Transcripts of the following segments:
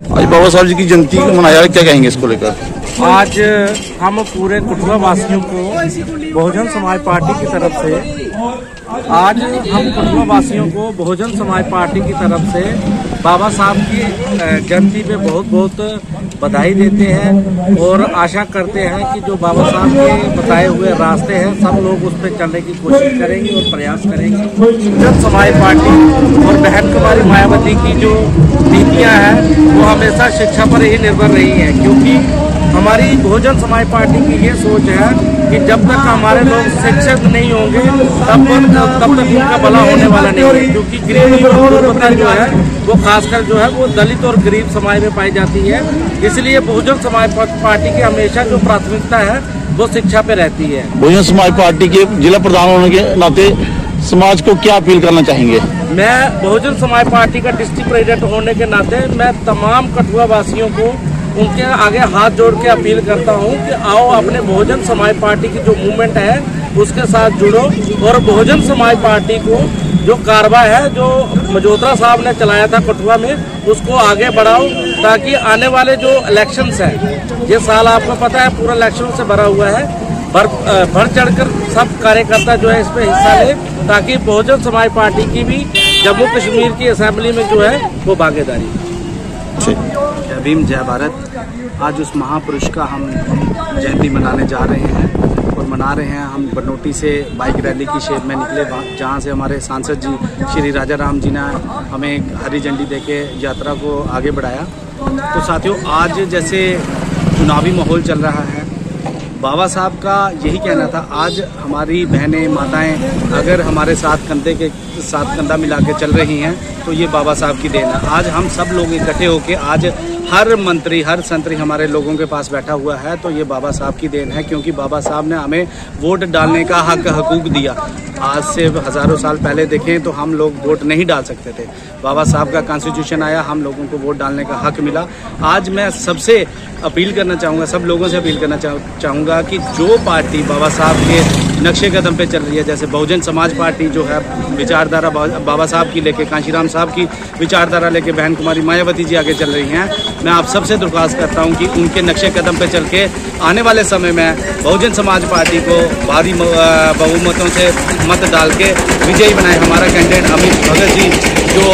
आज बाबा साहब जी की जयंती मनाया क्या कहेंगे इसको लेकर? आज हम पूरे कुटुआ वासियों को बहुजन समाज पार्टी की तरफ़ से, आज हम कुटुआ वासियों को बहुजन समाज पार्टी की तरफ़ से बाबा साहब की जयंती पे बहुत बहुत बधाई देते हैं और आशा करते हैं कि जो बाबा साहब के बताए हुए रास्ते हैं, सब लोग उस पर चलने की कोशिश करेंगे और प्रयास करेंगे। बहुजन समाज पार्टी और बहन कुमारी मायावती की जो नीतियाँ हैं, वो हमेशा शिक्षा पर ही निर्भर रही हैं, क्योंकि हमारी बहुजन समाज पार्टी की ये सोच है कि जब तक हमारे लोग शिक्षित नहीं होंगे, तब तक तब तक उनका भला होने वाला नहीं है, क्योंकि और जो है वो खासकर जो है वो दलित और गरीब समाज में पाई जाती है। इसलिए बहुजन समाज पार्टी की हमेशा जो प्राथमिकता है वो शिक्षा पे रहती है। बहुजन समाज पार्टी के जिला प्रधान होने के नाते समाज को क्या अपील करना चाहेंगे? मैं बहुजन समाज पार्टी का डिस्ट्रिक्ट प्रेसिडेंट होने के नाते मैं तमाम कठुआ वासियों को उनके आगे हाथ जोड़ के अपील करता हूँ कि आओ अपने बहुजन समाज पार्टी की जो मूवमेंट है उसके साथ जुड़ो और बहुजन समाज पार्टी को जो कारवा है जो मजोत्रा साहब ने चलाया था कठुआ में उसको आगे बढ़ाओ ताकि आने वाले जो इलेक्शंस हैं ये साल आपको पता है पूरा इलेक्शन से भरा हुआ है। भर बढ़ चढ़कर सब कार्यकर्ता जो है इसमें हिस्सा ले ताकि बहुजन समाज पार्टी की भी जम्मू कश्मीर की असेंबली में जो है वो भागीदारी जय भीम जय भारत। आज उस महापुरुष का हम जयंती मनाने जा रहे हैं। और मना रहे हैं। हम बनोटी से बाइक रैली की शेप में निकले। जहाँ से हमारे सांसद जी, श्री राजा राम जी ने हमें हरी झंडी देके यात्रा को आगे बढ़ाया। तो साथियों, आज जैसे चुनावी माहौल चल रहा है, बाबा साहब का यही कहना था, आज हमारी बहनें, माताएँ अगर हमारे साथ कंधे के साथ कंधा मिला के चल रही हैं तो ये बाबा साहब की देन है। आज हम सब लोग इकट्ठे होके आज हर मंत्री, हर संतरी हमारे लोगों के पास बैठा हुआ है तो ये बाबा साहब की देन है, क्योंकि बाबा साहब ने हमें वोट डालने का हक, हकूक दिया। आज से हज़ारों साल पहले देखें तो हम लोग वोट नहीं डाल सकते थे। बाबा साहब का कॉन्स्टिट्यूशन आया, हम लोगों को वोट डालने का हक मिला। आज मैं सबसे अपील करना चाहूँगा, सब लोगों से अपील करना चाहूँगा कि जो पार्टी बाबा साहब के नक्शे कदम पे चल रही है, जैसे बहुजन समाज पार्टी जो है, विचारधारा बाबा साहब की लेके, कांशीराम साहब की विचारधारा लेके, बहन कुमारी मायावती जी आगे चल रही हैं। मैं आप सबसे दरख्वास्त करता हूँ कि उनके नक्शे कदम पे चल के आने वाले समय में बहुजन समाज पार्टी को भारी बहुमतों से मत डाल के विजयी बनाए। हमारा कैंडिडेट अमित भगत जी जो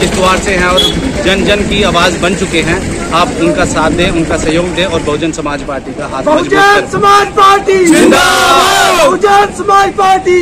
किश्तवाड़ से हैं और जन जन की आवाज़ बन चुके हैं। आप उनका साथ दें उनका सहयोग दें और बहुजन समाज पार्टी का हाथ बहुजन समाज पार्टी! बहुजन समाज पार्टी!